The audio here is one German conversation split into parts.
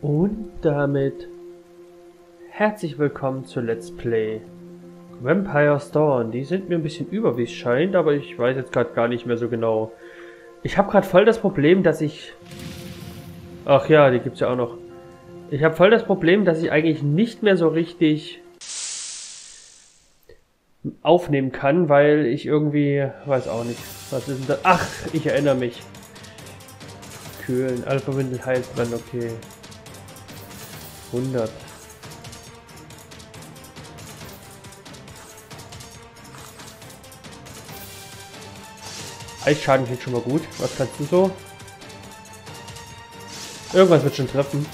Und damit herzlich willkommen zu Let's Play Vampire Dawn. Die sind mir ein bisschen über, wie es scheint, aber ich weiß jetzt gerade gar nicht mehr so genau. Ich habe gerade voll das Problem, dass ich... Ach ja, die gibt's ja auch noch. Ich habe voll das Problem, dass ich eigentlich nicht mehr so richtig aufnehmen kann, weil ich irgendwie... Weiß auch nicht. Was ist denn das? Ach, ich erinnere mich. Kühlen, Alpha-Windel, Heilsbrand, okay. 100. Eisschaden geht schon mal gut. Was kannst du so? Irgendwas wird schon treffen.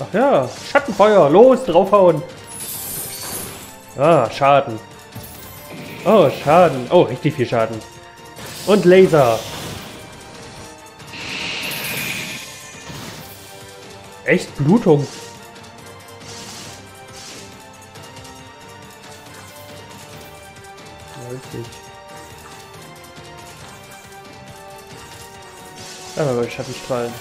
Ach ja, Schattenfeuer, los, draufhauen. Ah, Schaden. Oh, Schaden. Oh, richtig viel Schaden. Und Laser. Echt Blutung. Richtig. Aber bei Schattenstrahlen.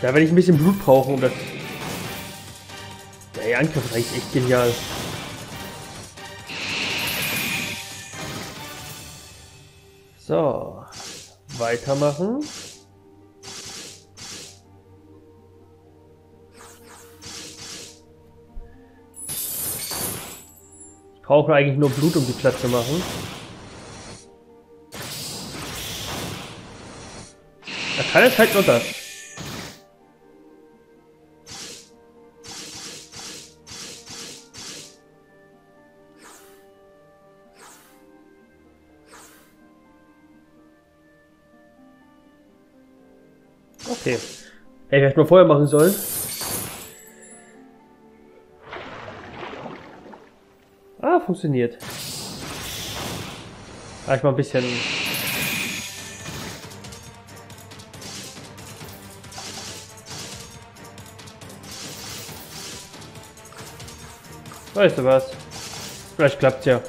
Da werde ich ein bisschen Blut brauchen, um das... Der Angriff eigentlich echt genial. So, weitermachen. Ich brauche eigentlich nur Blut, um die platt zu machen. Da kann es halt nur Okay. Hätte mal vorher machen sollen. Ah, funktioniert. Ah, ich mal ein bisschen... Weißt du was? Vielleicht klappt's ja.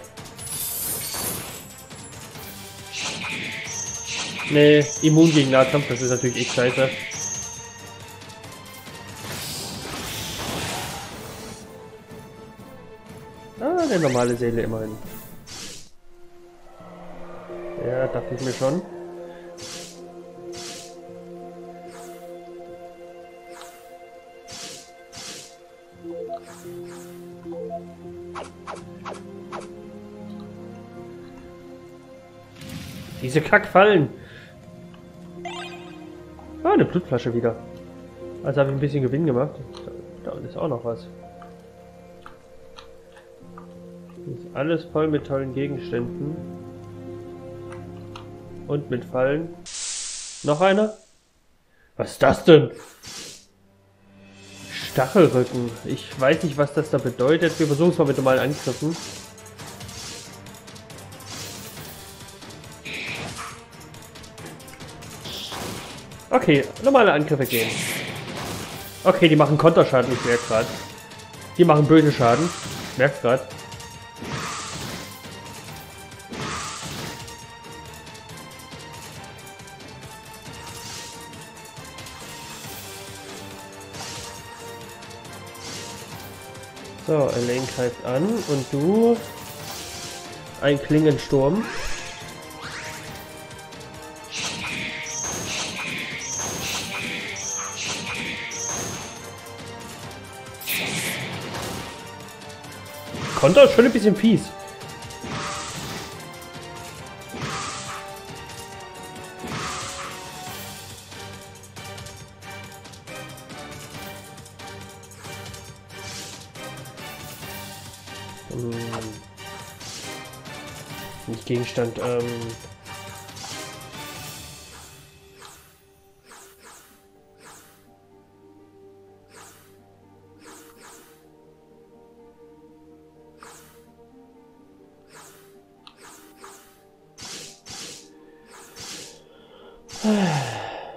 Nee, immun gegen Nahkampf, das ist natürlich echt scheiße. Eine normale Seele immerhin. Ja, dachte ich mir schon. Diese Kackfallen! Ah, eine Blutflasche wieder. Also habe ich ein bisschen Gewinn gemacht. Da, ist auch noch was. Alles voll mit tollen Gegenständen. Und mit Fallen. Noch einer? Was ist das denn? Stachelrücken. Ich weiß nicht, was das da bedeutet. Wir versuchen es mal mit normalen Angriffen. Okay, normale Angriffe gehen. Okay, die machen Konterschaden, ich merke gerade. Die machen böse Schaden. Ich merke gerade. So, Elaine greift an und du ein Klingensturm. Konter ist schon ein bisschen fies. Gegenstand, ähm...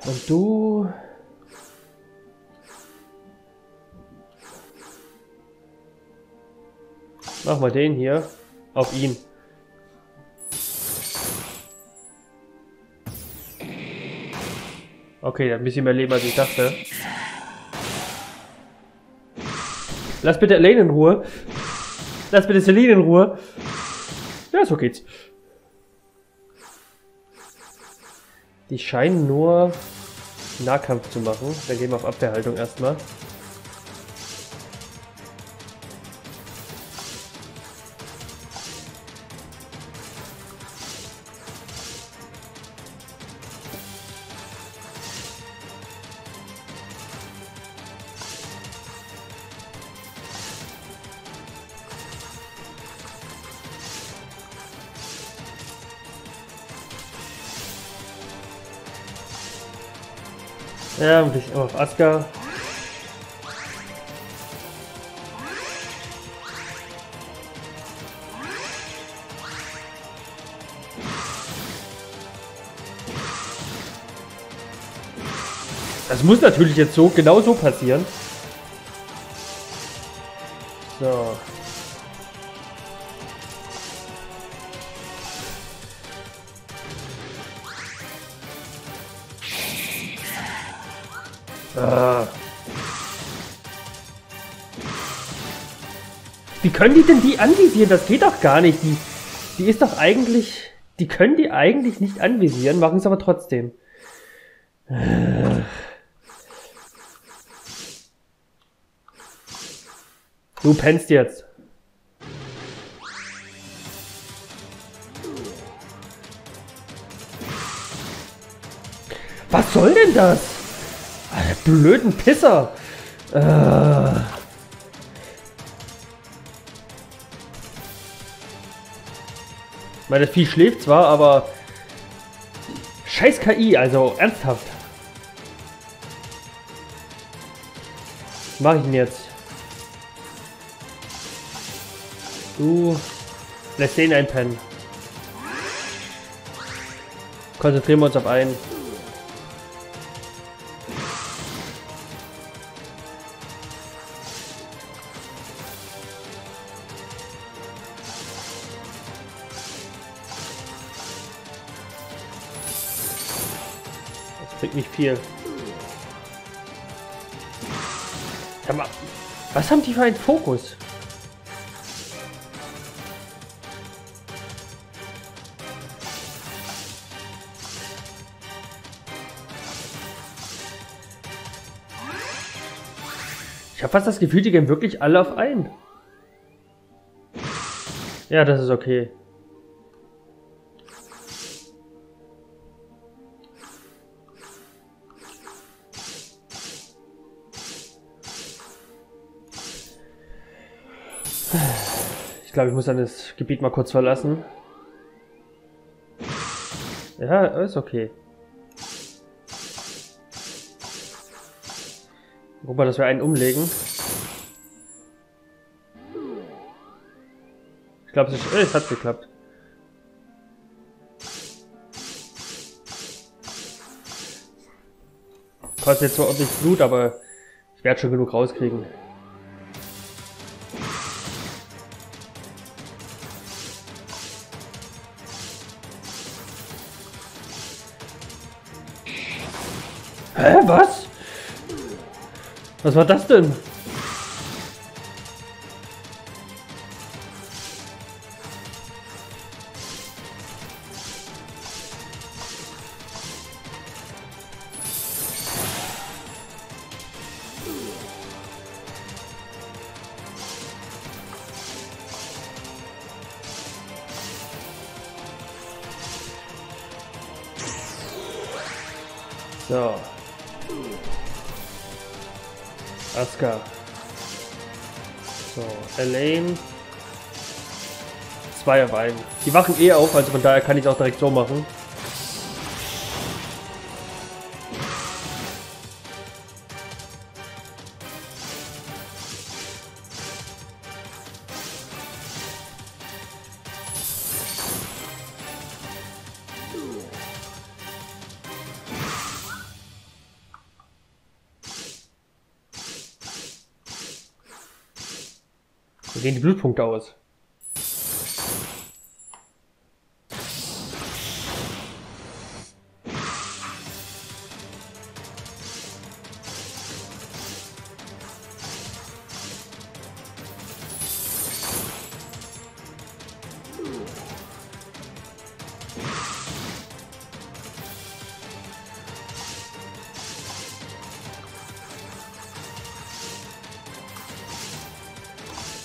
Und du... Mach mal den hier. Auf ihn. Okay, hat ein bisschen mehr Leben als ich dachte. Lass bitte Elaine in Ruhe. Lass bitte Celine in Ruhe. Ja, so geht's. Die scheinen nur Nahkampf zu machen. Dann gehen wir auf Abwehrhaltung erstmal. Ja, ein bisschen auf Aska. Das muss natürlich jetzt so genau so passieren. So. Können die denn die anvisieren? Das geht doch gar nicht. Die, die ist doch eigentlich... Die können die eigentlich nicht anvisieren, machen es aber trotzdem. Du pennst jetzt. Was soll denn das? Alter, blöden Pisser. Äh. Meine Vieh schläft zwar, aber scheiß KI, also ernsthaft. Was mache ich denn jetzt? Du lässt den einpennen. Konzentrieren wir uns auf einen. Bringt nicht viel. Was haben die für einen Fokus? Ich habe fast das Gefühl, die gehen wirklich alle auf ein. Ja, das ist okay. Glaube, ich muss dann das Gebiet mal kurz verlassen. Ja, ist okay. Guck mal, dass wir einen umlegen. Ich glaube, es, es hat geklappt. Kostet jetzt zwar ordentlich Blut, aber ich werde schon genug rauskriegen. Hä, was? Was war das denn? Zwei auf einen. Die wachen eh auf, also von daher kann ich auch direkt so machen. Gehen die Blutpunkte aus?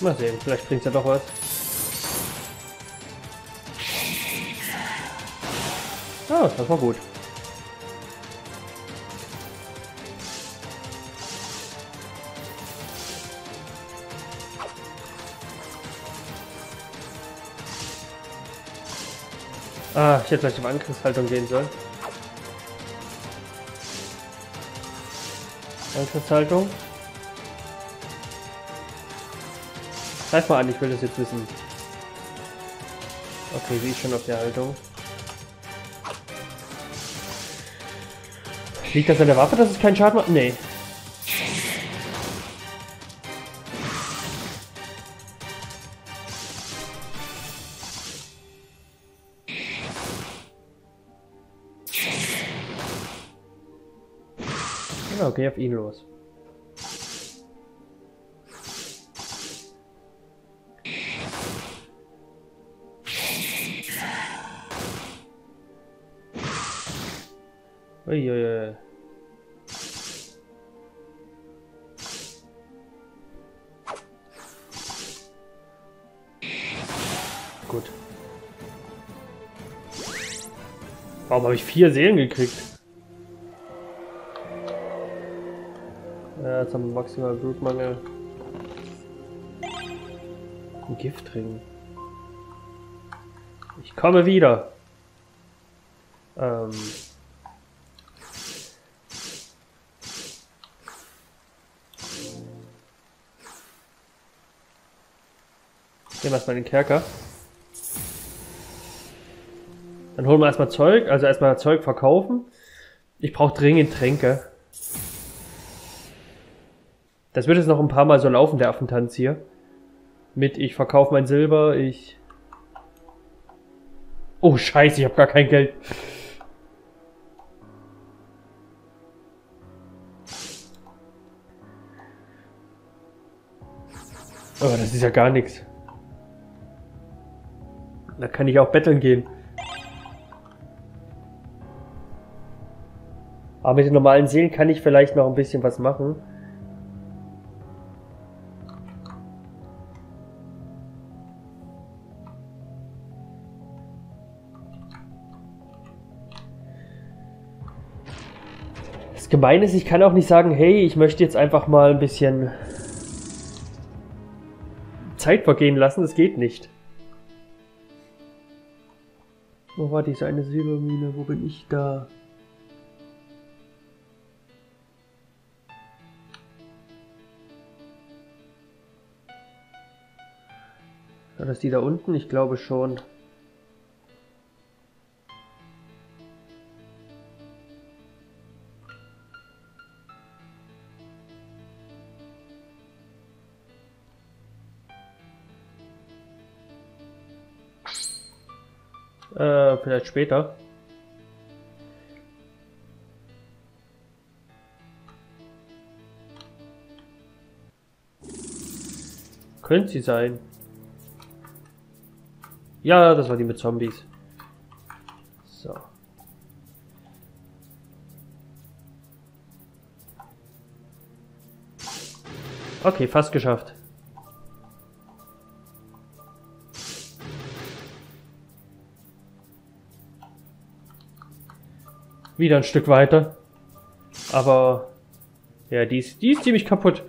Mal sehen, vielleicht bringt ja doch was. Ah, das war gut. Ah, ich hätte vielleicht auf Angriffshaltung gehen sollen. Angriffshaltung. Greif mal an, ich will das jetzt wissen. Okay, wie ist schon auf der Haltung? Liegt das an der Waffe, dass es keinen Schaden macht? Nee. Genau, geh auf ihn los. Uiuiui. Gut. Warum habe ich vier Seelen gekriegt? Ja, jetzt haben wir maximal Blutmangel. Ein Giftring. Ich komme wieder. Ähm. Nehmen wir erstmal den Kerker. Dann holen wir erstmal Zeug, also erstmal Zeug verkaufen. Ich brauche dringend Tränke. Das wird jetzt noch ein paar Mal so laufen, der Affentanz hier. Mit ich verkaufe mein Silber, ich... Oh scheiße, ich habe gar kein Geld. Oh, das ist ja gar nichts. Da kann ich auch betteln gehen. Aber mit den normalen Seelen kann ich vielleicht noch ein bisschen was machen. Das Gemeine ist, ich kann auch nicht sagen, hey, ich möchte jetzt einfach mal ein bisschen Zeit vergehen lassen. Das geht nicht. Wo war diese eine Silbermine? Wo bin ich da? War das die da unten? Ich glaube schon. Vielleicht später. Könnte sie sein. Ja, das war die mit Zombies. So. Okay, fast geschafft. Wieder ein Stück weiter. Aber ja, die ist, die ist ziemlich kaputt.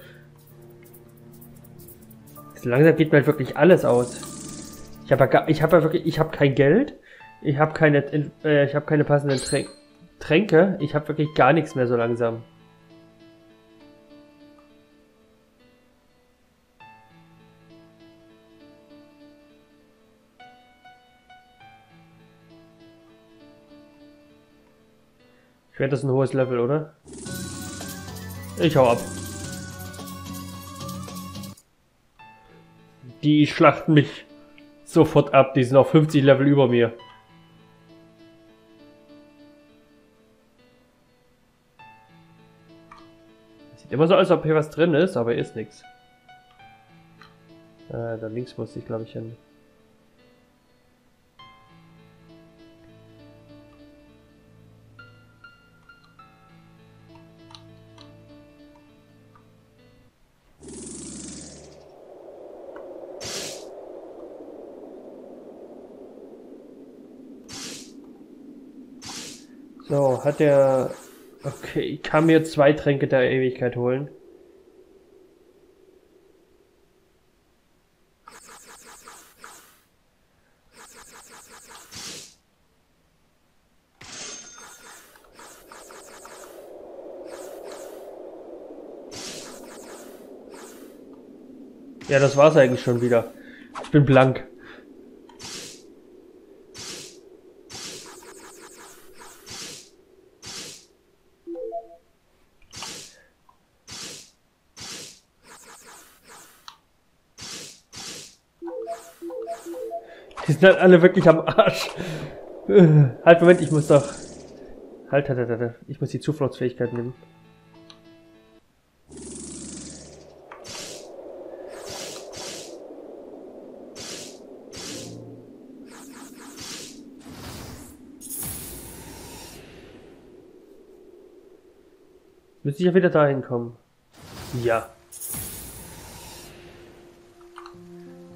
So langsam geht mir halt wirklich alles aus. Ich habe ja, ich habe ja wirklich, ich habe kein Geld. Ich habe keine, äh, ich habe keine passenden Trän Tränke. Ich habe wirklich gar nichts mehr so langsam. Ich werde das ein hohes Level, oder? Ich hau ab. Die schlachten mich sofort ab. Die sind auf 50 Level über mir. Sieht immer so aus, als ob hier was drin ist, aber ist nichts. Äh, da links muss ich, glaube ich, hin. So, hat der... Okay, ich kann mir zwei Tränke der Ewigkeit holen. Ja, das war's eigentlich schon wieder. Ich bin blank. Die sind halt alle wirklich am Arsch. Halt, Moment, ich muss doch... Halt, halt, halt, halt. Ich muss die Zufluchtsfähigkeit nehmen. Müsste ich ja wieder dahin kommen. Ja.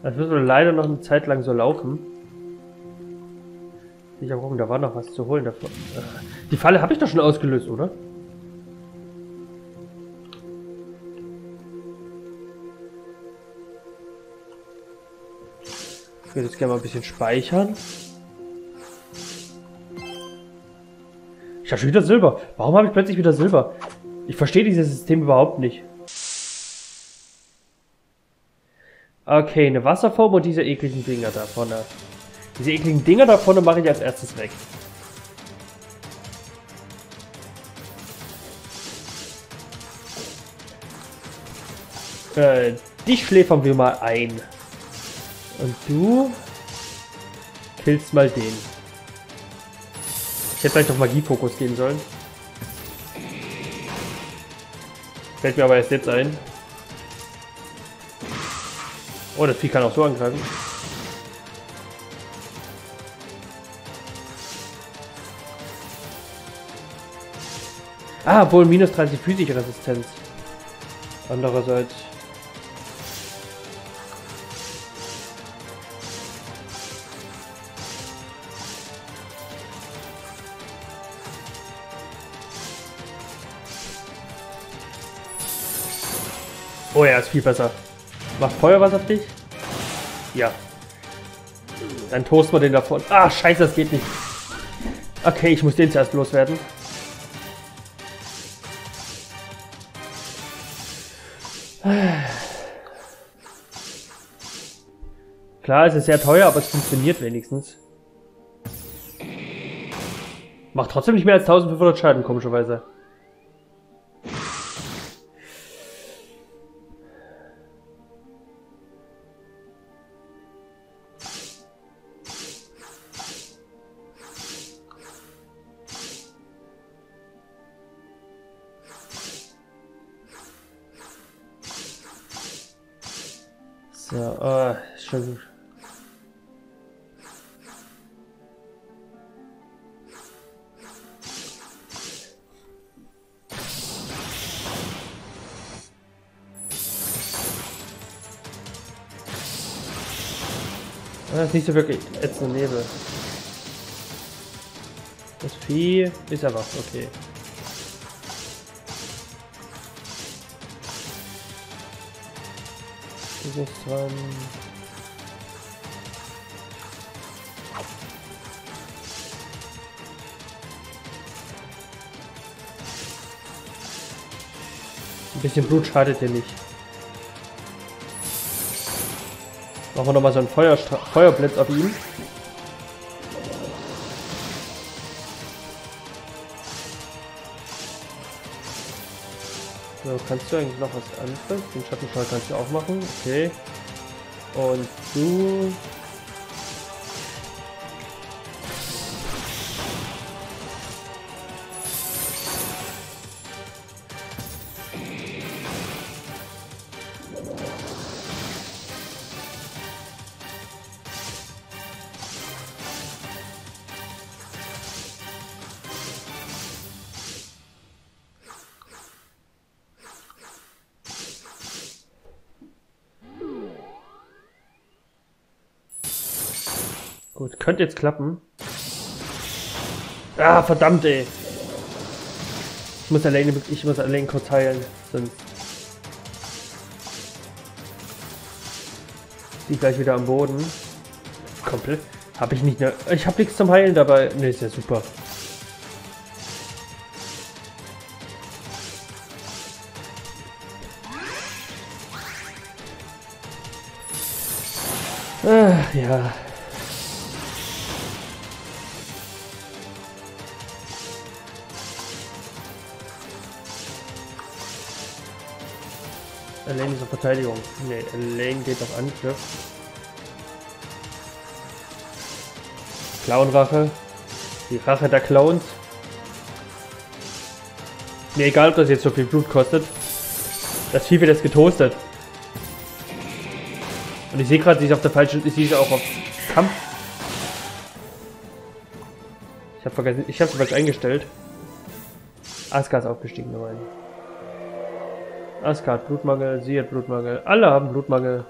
Das wird wohl leider noch eine Zeit lang so laufen. Ich habe gucken, da war noch was zu holen. Davon. Die Falle habe ich doch schon ausgelöst, oder? Ich würde jetzt gerne mal ein bisschen speichern. Ich habe schon wieder Silber. Warum habe ich plötzlich wieder Silber? Ich verstehe dieses System überhaupt nicht. Okay, eine Wasserform und diese ekligen Dinger da vorne. Diese ekligen Dinger da vorne mache ich als erstes weg. Äh, dich schläfern wir mal ein. Und du killst mal den. Ich hätte vielleicht auf Magiefokus gehen sollen. Fällt mir aber erst jetzt ein. Oh, das Vieh kann auch so angreifen. Ah, wohl minus 30 physische Resistenz. Andererseits. Oh ja, ist viel besser. Macht Feuer was auf dich? Ja. Dann toasten wir den davon. Ah, scheiße, das geht nicht. Okay, ich muss den zuerst loswerden. Klar, es ist sehr teuer, aber es funktioniert wenigstens. Macht trotzdem nicht mehr als 1500 Schaden, komischerweise. Das ist nicht so wirklich ätzende Nebel. Das Vieh ist aber okay. Bist dran. Ein bisschen Blut schadet dir nicht. Machen wir nochmal so einen Feuerstra Feuerblitz auf ihn. So, kannst du eigentlich noch was anderes? Den Schattenschall kannst du auch machen. Okay. Und du... könnte jetzt klappen. Ah, verdammt, ey. Ich muss alleine, ich muss allein kurz heilen, sonst... Die gleich wieder am Boden. Komplett. Habe ich nicht mehr... Ich habe nichts zum Heilen dabei. Ne, ist ja super. Ach, ja. Lane ist auf Verteidigung. Ne, Lane geht auf Angriff. Clown-Rache. Die Rache der Clowns. Mir egal, ob das jetzt so viel Blut kostet. Das Vieh wird jetzt getoastet. Und ich sehe gerade, sie ist auf der falschen... Sie ist auch auf Kampf. Ich habe vergessen... Ich habe sie falsch eingestellt. Aska ist aufgestiegen, nochmal. Hat Blutmangel, sie hat Blutmangel. Alle haben Blutmangel.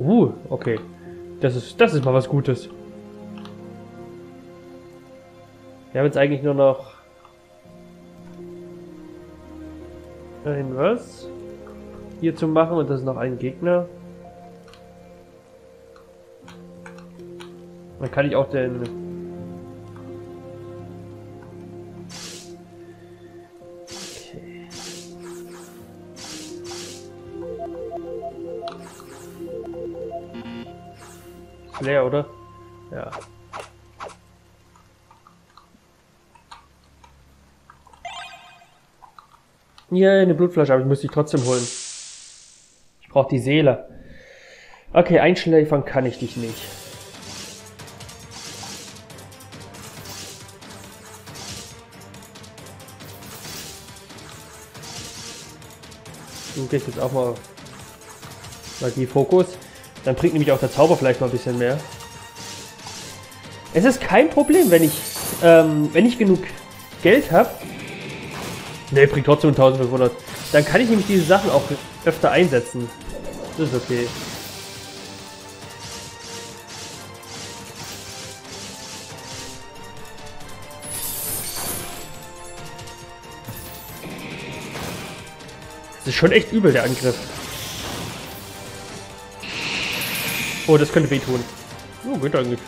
Uh, okay. Das ist, das ist mal was Gutes. Wir haben jetzt eigentlich nur noch ein was hier zu machen und das ist noch ein Gegner. Dann kann ich auch den leer, oder? Ja. Ja, eine Blutflasche, aber ich muss die trotzdem holen. Ich brauche die Seele. Okay, einschläfern kann ich dich nicht. Du gehst jetzt auch mal Magie Fokus. Dann bringt nämlich auch der Zauber vielleicht mal ein bisschen mehr. Es ist kein Problem, wenn ich, ähm, wenn ich genug Geld habe. Ne, bringt trotzdem 1500. Dann kann ich nämlich diese Sachen auch öfter einsetzen. Das ist okay. Das ist schon echt übel, der Angriff. Oh, das könnte wehtun. Oh, geht eigentlich.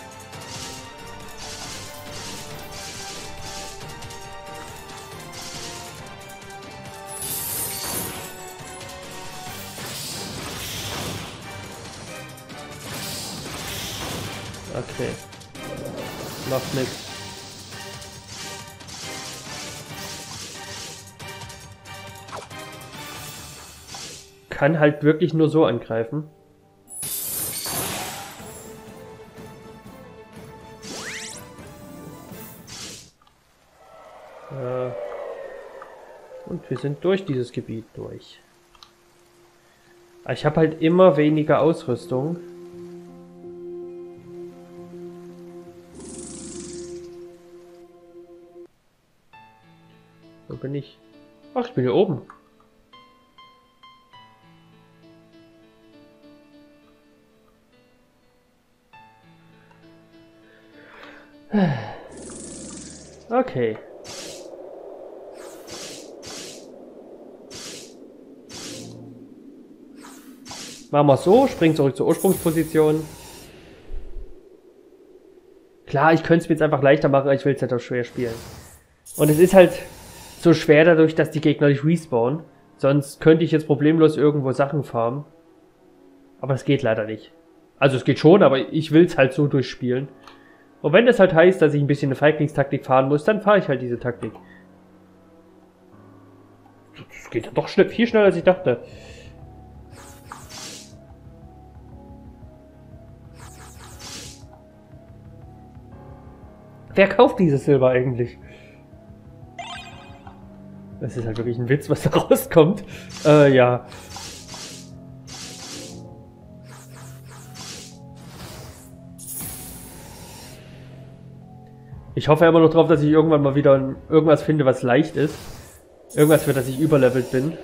Okay. Macht nichts. Kann halt wirklich nur so angreifen. Wir sind durch dieses Gebiet durch. Ich habe halt immer weniger Ausrüstung. Wo bin ich? Ach, ich bin hier oben. Okay. Machen wir es so, springen zurück zur Ursprungsposition. Klar, ich könnte es mir jetzt einfach leichter machen, aber ich will es halt auch schwer spielen. Und es ist halt so schwer dadurch, dass die Gegner nicht respawnen. Sonst könnte ich jetzt problemlos irgendwo Sachen farmen. Aber es geht leider nicht. Also es geht schon, aber ich will es halt so durchspielen. Und wenn das halt heißt, dass ich ein bisschen eine Feiglingstaktik fahren muss, dann fahre ich halt diese Taktik. Das geht doch schnell, viel schneller als ich dachte. Wer kauft dieses Silber eigentlich? Das ist halt wirklich ein Witz, was da rauskommt. Äh, ja. Ich hoffe immer noch drauf, dass ich irgendwann mal wieder irgendwas finde, was leicht ist. Irgendwas, für das ich überlevelt bin.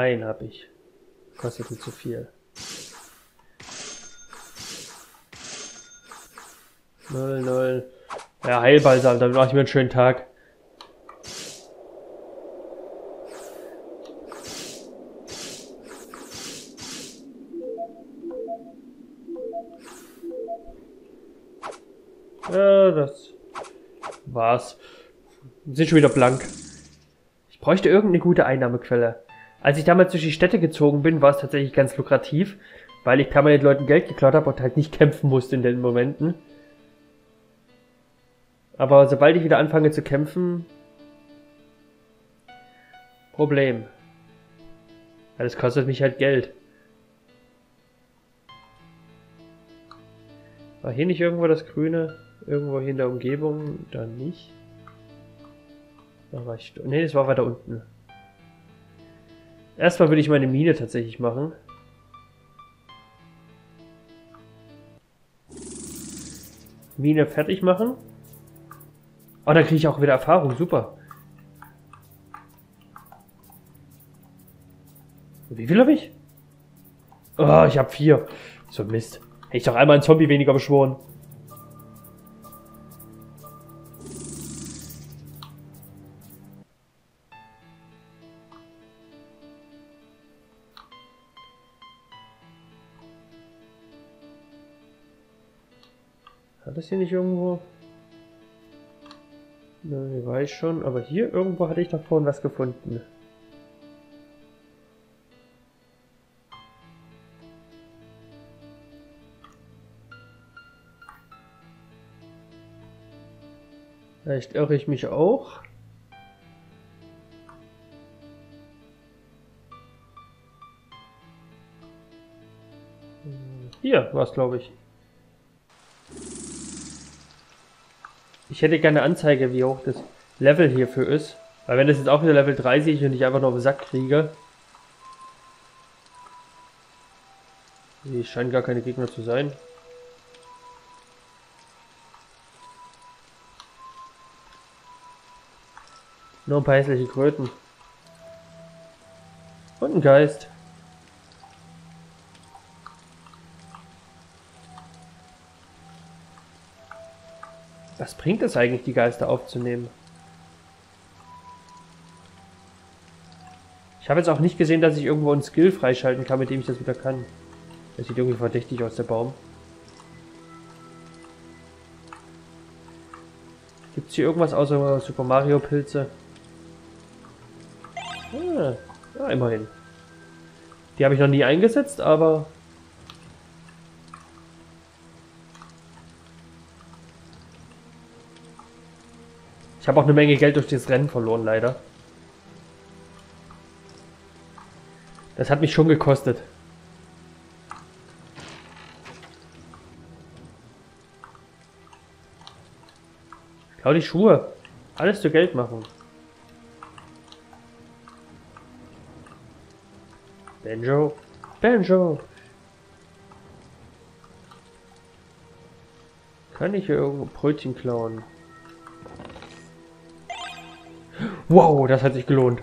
Ein habe ich. Kostet mir zu viel. Null, null. Ja, Heilbalsam, dann mache ich mir einen schönen Tag. Ja, das war's. Sind schon wieder blank. Ich bräuchte irgendeine gute Einnahmequelle. Als ich damals durch die Städte gezogen bin, war es tatsächlich ganz lukrativ, weil ich permanent Leuten Geld geklaut habe und halt nicht kämpfen musste in den Momenten. Aber sobald ich wieder anfange zu kämpfen... Problem. Ja, das kostet mich halt Geld. War hier nicht irgendwo das Grüne? Irgendwo hier in der Umgebung? Da nicht. Da war ich... Ne, das war weiter unten. Erstmal würde ich meine Mine tatsächlich machen. Mine fertig machen. Oh, dann kriege ich auch wieder Erfahrung. Super. Wie viel habe ich? Oh, ich habe vier. So Mist. Hätte ich doch einmal einen Zombie weniger beschworen. Hier nicht irgendwo... Na, ich weiß schon, aber hier irgendwo hatte ich doch vorhin was gefunden. Vielleicht irre ich mich auch. Hier war es, glaube ich. Ich hätte gerne Anzeige, wie hoch das Level hierfür ist. Weil wenn das jetzt auch wieder Level 30 und ich einfach nur auf den Sack kriege. Die scheinen gar keine Gegner zu sein. Nur ein paar hässliche Kröten. Und ein Geist. Was bringt es eigentlich, die Geister aufzunehmen? Ich habe jetzt auch nicht gesehen, dass ich irgendwo einen Skill freischalten kann, mit dem ich das wieder kann. Das sieht irgendwie verdächtig aus, der Baum. Gibt es hier irgendwas außer Super Mario Pilze? Ah, ja, immerhin. Die habe ich noch nie eingesetzt, aber Ich habe auch eine Menge Geld durch das Rennen verloren, leider. Das hat mich schon gekostet. Klau die Schuhe. Alles zu Geld machen. Benjo. Benjo. Kann ich hier irgendwo Brötchen klauen? Wow, das hat sich gelohnt.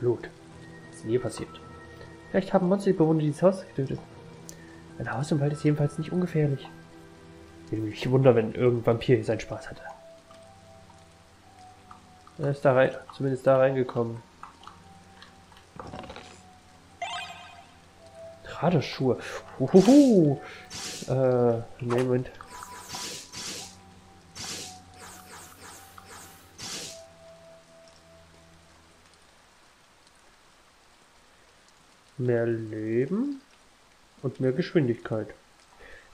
Blut. Was ist denn hier passiert? Vielleicht haben Monster die Bewohner dieses Haus getötet. Ein Haus im Wald ist jedenfalls nicht ungefährlich. Ich würde mich wundern, wenn irgendein Vampir hier seinen Spaß hatte. Er ist da rein, zumindest da reingekommen. Radeschuhe. Uhuhu. Äh, Moment. Mehr Leben und mehr Geschwindigkeit.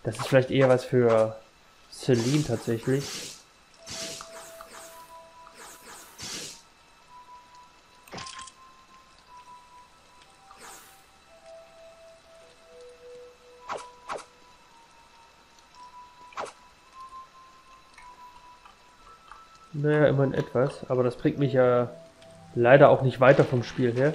Das ist vielleicht eher was für Celine tatsächlich. Naja, immerhin etwas, aber das bringt mich ja leider auch nicht weiter vom Spiel her.